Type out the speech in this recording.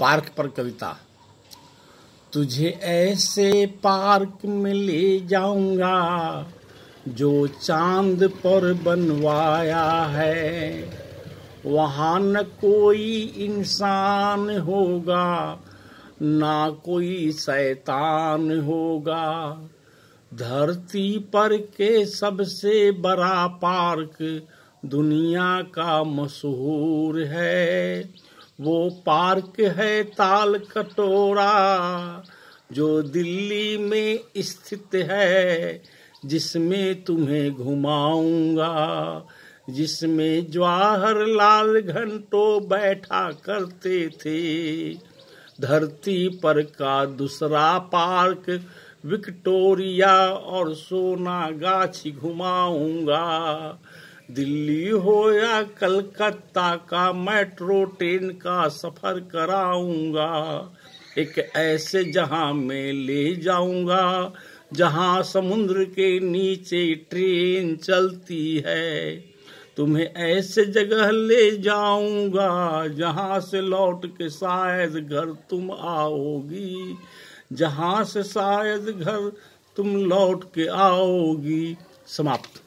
Park पर कविता। तुझे ऐसे पार्क में ले जाऊँगा, जो चाँद पर बनवाया है। वहाँ न कोई इंसान होगा, ना कोई शैतान होगा। धरती पर के सबसे बड़ा पार्क दुनिया का मशहूर है। वो पार्क है ताल कटोरा, जो दिल्ली में स्थित है, जिसमें तुम्हें घुमाऊँगा। जिसमें जवाहरलाल घंटो बैठा करते थे। धरती पर का दूसरा पार्क, विक्टोरिया और सोना गाछी घुमाऊँगा। दिल्ली हो या कलकत्ता का मेट्रो ट्रेन का सफ़र कराऊँगा। एक ऐसे जहाँ मैं ले जाऊँगा, जहाँ समुद्र के नीचे ट्रेन चलती है। तुम्हें ऐसे जगह ले जाऊँगा, जहाँ से लौट के शायद घर तुम आओगी, जहाँ से शायद घर तुम लौट के आओगी। समाप्त।